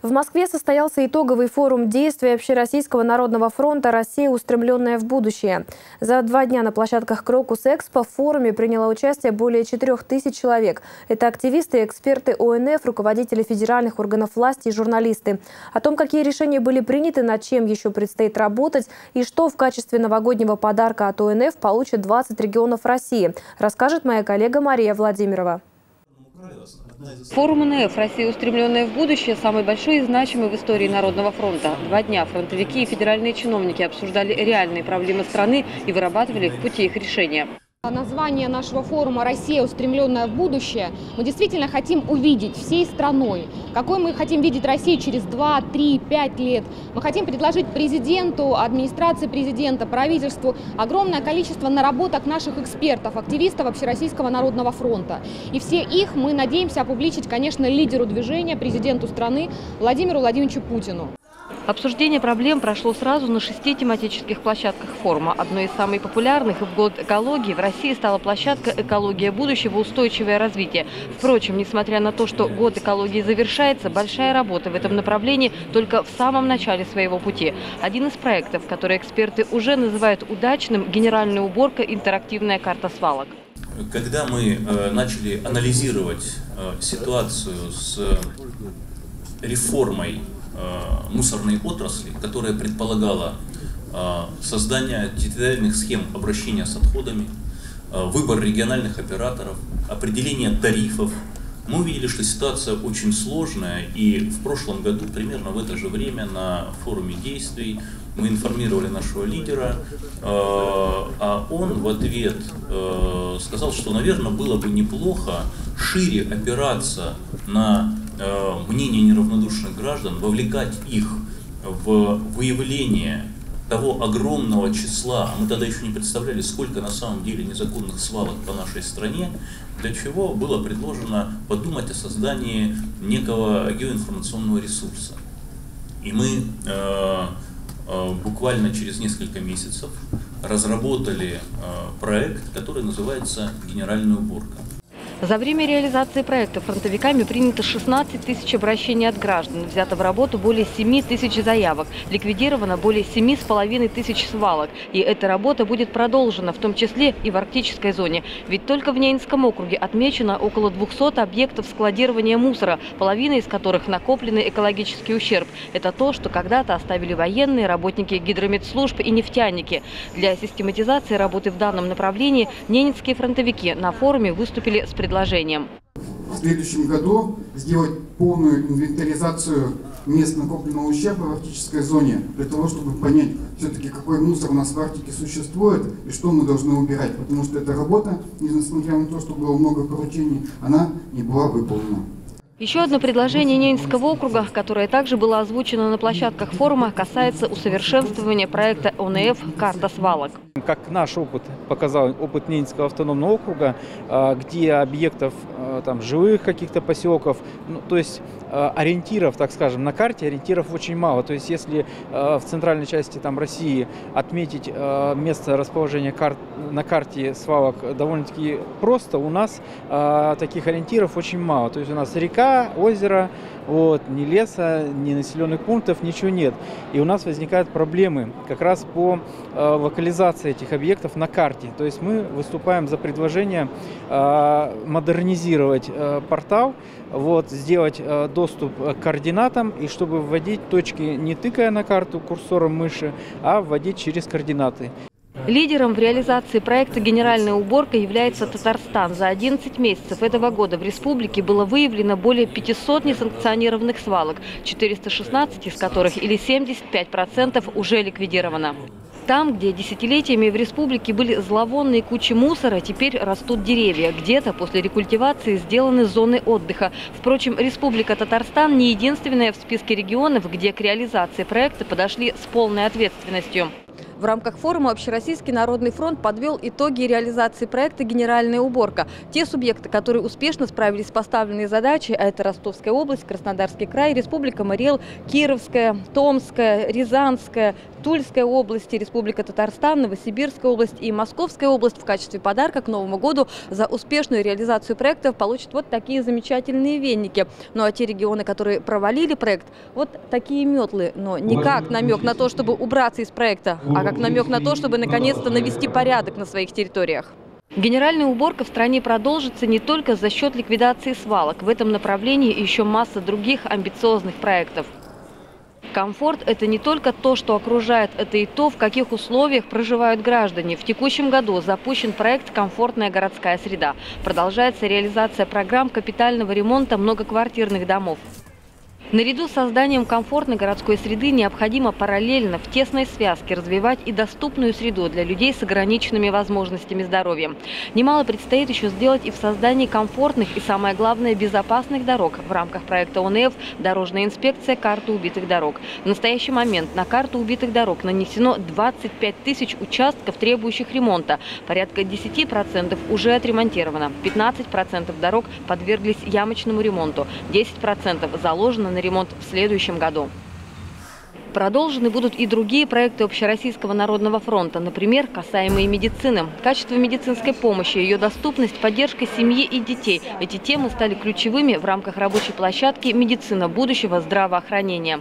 В Москве состоялся итоговый форум действий Общероссийского народного фронта «Россия, устремленная в будущее». За два дня на площадках Крокус-Экспо в форуме приняло участие более 4 тысяч человек. Это активисты эксперты ОНФ, руководители федеральных органов власти и журналисты. О том, какие решения были приняты, над чем еще предстоит работать и что в качестве новогоднего подарка от ОНФ получат 20 регионов России, расскажет моя коллега Мария Владимирова. Форум НФ «Россия, устремленная в будущее» самый большой и значимый в истории Народного фронта. Два дня фронтовики и федеральные чиновники обсуждали реальные проблемы страны и вырабатывали пути их решения. Название нашего форума «Россия, устремленная в будущее» мы действительно хотим увидеть всей страной. Какой мы хотим видеть Россию через 2, 3, 5 лет. Мы хотим предложить президенту, администрации президента, правительству огромное количество наработок наших экспертов, активистов Общероссийского народного фронта. И все их мы надеемся опубличить, конечно, лидеру движения, президенту страны Владимиру Владимировичу Путину. Обсуждение проблем прошло сразу на шести тематических площадках форума. Одной из самых популярных в год экологии в России стала площадка «Экология будущего. Устойчивое развитие». Впрочем, несмотря на то, что год экологии завершается, большая работа в этом направлении только в самом начале своего пути. Один из проектов, который эксперты уже называют удачным – генеральная уборка «Интерактивная карта свалок». Когда мы э, начали анализировать э, ситуацию с реформой Э, мусорной отрасли, которая предполагала э, создание территориальных схем обращения с отходами, э, выбор региональных операторов, определение тарифов, мы увидели, что ситуация очень сложная, и в прошлом году, примерно в это же время, на форуме действий мы информировали нашего лидера, а он в ответ сказал, что, наверное, было бы неплохо шире опираться на Э, мнение неравнодушных граждан, вовлекать их в выявление того огромного числа, мы тогда еще не представляли, сколько на самом деле незаконных свалок по нашей стране, для чего было предложено подумать о создании некого геоинформационного ресурса. И мы э, э, буквально через несколько месяцев разработали э, проект, который называется «Генеральная уборка». За время реализации проекта фронтовиками принято 16 тысяч обращений от граждан, взято в работу более 7 тысяч заявок, ликвидировано более 7,5 тысяч свалок. И эта работа будет продолжена, в том числе и в арктической зоне. Ведь только в Ненецком округе отмечено около 200 объектов складирования мусора, половина из которых накопленный экологический ущерб. Это то, что когда-то оставили военные, работники гидрометслужб и нефтяники. Для систематизации работы в данном направлении ненецкие фронтовики на форуме выступили с предложением предложением. В следующем году сделать полную инвентаризацию мест накопленного ущерба в арктической зоне, для того, чтобы понять все-таки, какой мусор у нас в Арктике существует и что мы должны убирать. Потому что эта работа, несмотря на то, что было много поручений, она не была выполнена. Еще одно предложение Ненецкого округа, которое также было озвучено на площадках форума, касается усовершенствования проекта ОНФ «Карта свалок». Как наш опыт показал, опыт Ненецкого автономного округа, а, где объектов а, там, живых каких-то поселков, ну, то есть ориентиров, так скажем, на карте ориентиров очень мало. То есть если в центральной части там, России отметить место расположения карт, на карте свалок довольно-таки просто, у нас таких ориентиров очень мало. То есть у нас река, озеро, вот, ни леса, ни населенных пунктов, ничего нет. И у нас возникают проблемы как раз по э, локализации этих объектов на карте. То есть мы выступаем за предложение э, модернизировать э, портал, вот, сделать э, доступ к координатам, и чтобы вводить точки не тыкая на карту курсором мыши, а вводить через координаты. Лидером в реализации проекта «Генеральная уборка» является Татарстан. За 11 месяцев этого года в республике было выявлено более 500 несанкционированных свалок, 416 из которых или 75% уже ликвидировано. Там, где десятилетиями в республике были зловонные кучи мусора, теперь растут деревья. Где-то после рекультивации сделаны зоны отдыха. Впрочем, Республика Татарстан не единственная в списке регионов, где к реализации проекта подошли с полной ответственностью. В рамках форума Общероссийский народный фронт подвел итоги реализации проекта «Генеральная уборка». Те субъекты, которые успешно справились с поставленной задачей, а это Ростовская область, Краснодарский край, Республика Мариэл, Кировская, Томская, Рязанская, Тульская область, Республика Татарстан, Новосибирская область и Московская область в качестве подарка к Новому году за успешную реализацию проектов получат вот такие замечательные венники. Ну а те регионы, которые провалили проект, вот такие метлы. Но не как намек на то, чтобы убраться из проекта, а как намек на то, чтобы наконец-то навести порядок на своих территориях. Генеральная уборка в стране продолжится не только за счет ликвидации свалок. В этом направлении еще масса других амбициозных проектов. Комфорт – это не только то, что окружает, это и то, в каких условиях проживают граждане. В текущем году запущен проект «Комфортная городская среда». Продолжается реализация программ капитального ремонта многоквартирных домов. Наряду с созданием комфортной городской среды необходимо параллельно в тесной связке развивать и доступную среду для людей с ограниченными возможностями здоровья. Немало предстоит еще сделать и в создании комфортных и, самое главное, безопасных дорог в рамках проекта ОНФ «Дорожная инспекция. Карта убитых дорог». В настоящий момент на карту убитых дорог нанесено 25 тысяч участков, требующих ремонта. Порядка 10% уже отремонтировано. 15% дорог подверглись ямочному ремонту. 10% заложено на на ремонт в следующем году. Продолжены будут и другие проекты Общероссийского народного фронта, например, касаемые медицины. Качество медицинской помощи, ее доступность, поддержка семьи и детей. Эти темы стали ключевыми в рамках рабочей площадки «Медицина будущего здравоохранения».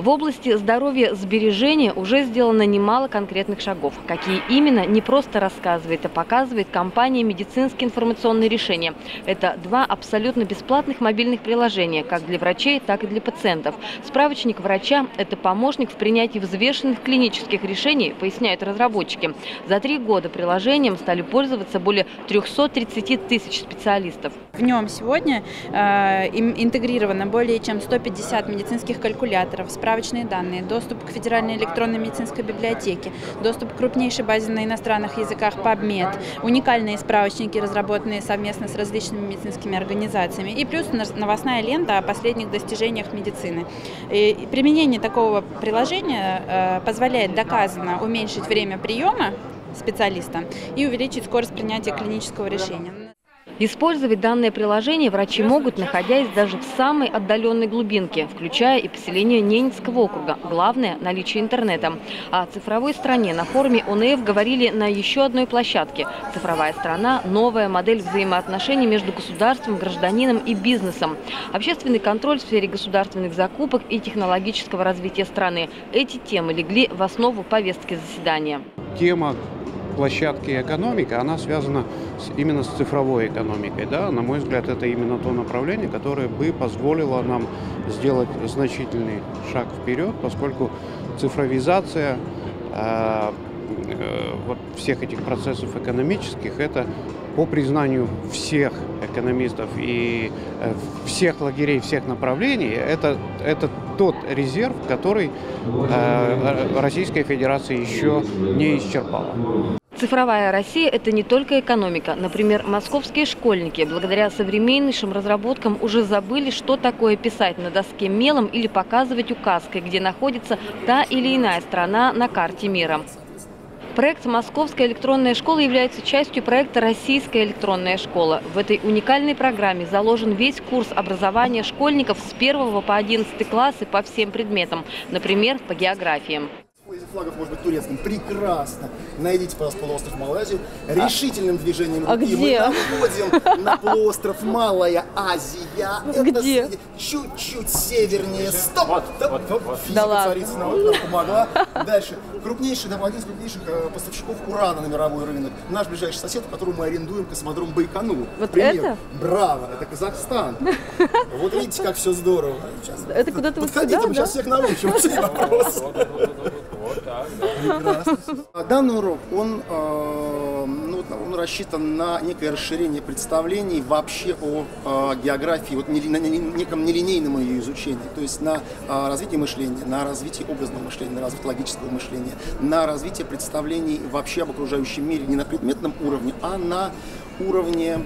В области здоровья сбережения уже сделано немало конкретных шагов. Какие именно, не просто рассказывает, а показывает компания «Медицинские информационные решения». Это два абсолютно бесплатных мобильных приложения, как для врачей, так и для пациентов. Справочник врача – это помощник в принятии взвешенных клинических решений, поясняют разработчики. За три года приложением стали пользоваться более 330 тысяч специалистов. В нем сегодня э, интегрировано более чем 150 медицинских калькуляторов, справочные данные, доступ к Федеральной электронной медицинской библиотеке, доступ к крупнейшей базе на иностранных языках PubMed, уникальные справочники, разработанные совместно с различными медицинскими организациями, и плюс новостная лента о последних достижениях медицины. И применение такого приложения э, позволяет доказанно уменьшить время приема специалиста и увеличить скорость принятия клинического решения. Использовать данное приложение врачи могут, находясь даже в самой отдаленной глубинке, включая и поселение Ненецкого округа. Главное – наличие интернета. О цифровой стране на форуме ОНФ говорили на еще одной площадке. Цифровая страна – новая модель взаимоотношений между государством, гражданином и бизнесом. Общественный контроль в сфере государственных закупок и технологического развития страны. Эти темы легли в основу повестки заседания. Тема площадки экономика, она связана с, именно с цифровой экономикой. Да? На мой взгляд, это именно то направление, которое бы позволило нам сделать значительный шаг вперед, поскольку цифровизация э, э, вот всех этих процессов экономических, это по признанию всех экономистов и э, всех лагерей, всех направлений, это, это тот резерв, который э, Российская Федерация еще не исчерпала. Цифровая Россия – это не только экономика. Например, московские школьники благодаря современнейшим разработкам уже забыли, что такое писать на доске мелом или показывать указкой, где находится та или иная страна на карте мира. Проект «Московская электронная школа» является частью проекта «Российская электронная школа». В этой уникальной программе заложен весь курс образования школьников с 1 по 11 классы по всем предметам, например, по географии флагов может быть турецким. Прекрасно. Найдите, пожалуйста, полуостров Малайзию. Решительным движением а руки где? мы находим на полуостров Малая Азия. Где? Чуть-чуть севернее. Стоп! Вот, да, вот, вот, вот. Физика да царица нам, нам помогла. Дальше. Крупнейший, один из крупнейших э, поставщиков урана на мировой рынок. Наш ближайший сосед, которому мы арендуем космодром Байконур. Вот Пример. это? Браво! Это Казахстан. Вот видите, как все здорово. Сейчас. Это куда-то вот сюда, мы сейчас всех научим. Вопрос. Данный урок, он, э, ну, он рассчитан на некое расширение представлений вообще о э, географии, вот, на неком нелинейном ее изучении, то есть на э, развитие мышления, на развитие образного мышления, на развитие логического мышления, на развитие представлений вообще об окружающем мире не на предметном уровне, а на уровне,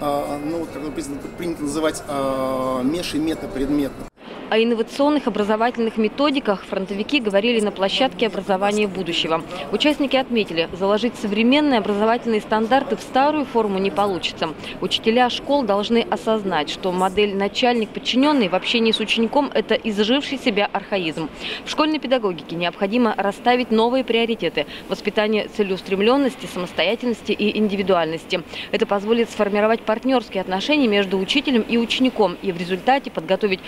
ну, как принято называть, меж- и метапредметно. О инновационных образовательных методиках фронтовики говорили на площадке образования будущего. Участники отметили, заложить современные образовательные стандарты в старую форму не получится. Учителя школ должны осознать, что модель начальник-подчиненный в общении с учеником – это изживший себя архаизм. В школьной педагогике необходимо расставить новые приоритеты – воспитание целеустремленности, самостоятельности и индивидуальности. Это позволит сформировать партнерские отношения между учителем и учеником и в результате подготовить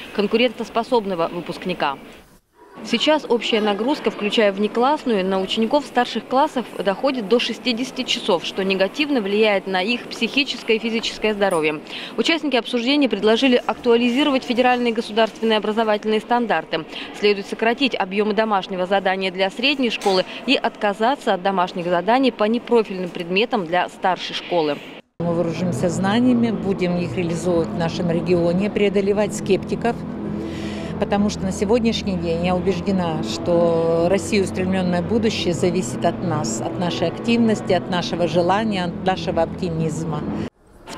конкурентоспособного выпускника. Сейчас общая нагрузка, включая внеклассную, на учеников старших классов доходит до 60 часов, что негативно влияет на их психическое и физическое здоровье. Участники обсуждения предложили актуализировать федеральные государственные образовательные стандарты. Следует сократить объемы домашнего задания для средней школы и отказаться от домашних заданий по непрофильным предметам для старшей школы. Мы вооружимся знаниями, будем их реализовывать в нашем регионе, преодолевать скептиков – потому что на сегодняшний день я убеждена, что Россия устремленное будущее зависит от нас, от нашей активности, от нашего желания, от нашего оптимизма.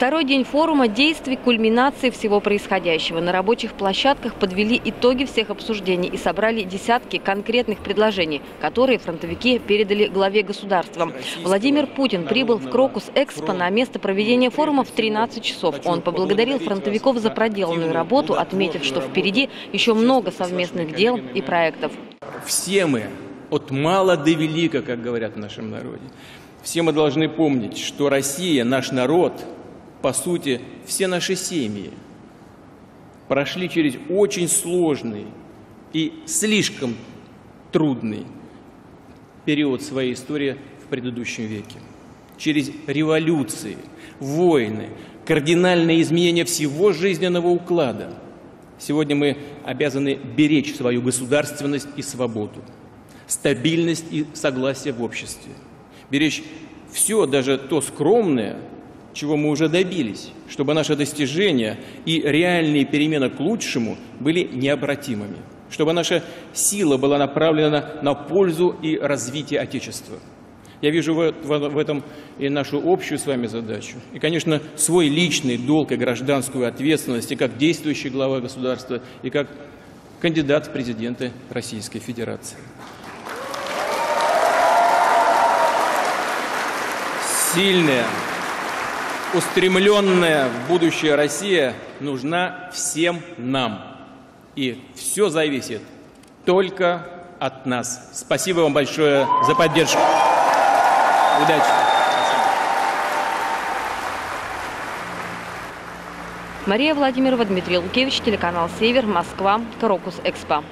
Второй день форума – действий кульминации всего происходящего. На рабочих площадках подвели итоги всех обсуждений и собрали десятки конкретных предложений, которые фронтовики передали главе государства. Владимир Путин прибыл в Крокус-Экспо на место проведения форума в 13 часов. Он поблагодарил фронтовиков за проделанную работу, отметив, что впереди еще много совместных дел и проектов. Все мы, от мала до велика, как говорят в нашем народе, все мы должны помнить, что Россия, наш народ – по сути, все наши семьи прошли через очень сложный и слишком трудный период своей истории в предыдущем веке. Через революции, войны, кардинальные изменения всего жизненного уклада. Сегодня мы обязаны беречь свою государственность и свободу, стабильность и согласие в обществе, беречь все, даже то скромное, чего мы уже добились, чтобы наши достижения и реальные перемены к лучшему были необратимыми, чтобы наша сила была направлена на пользу и развитие Отечества. Я вижу в, этом и нашу общую с вами задачу. И, конечно, свой личный долг и гражданскую ответственность и как действующий глава государства, и как кандидат в президенты Российской Федерации. Сильная, устремленная в будущее Россия нужна всем нам. И все зависит только от нас. Спасибо вам большое за поддержку. Удачи! Мария Владимирова, Дмитрий Лукевич, телеканал «Север», Москва, Карокус Экспо.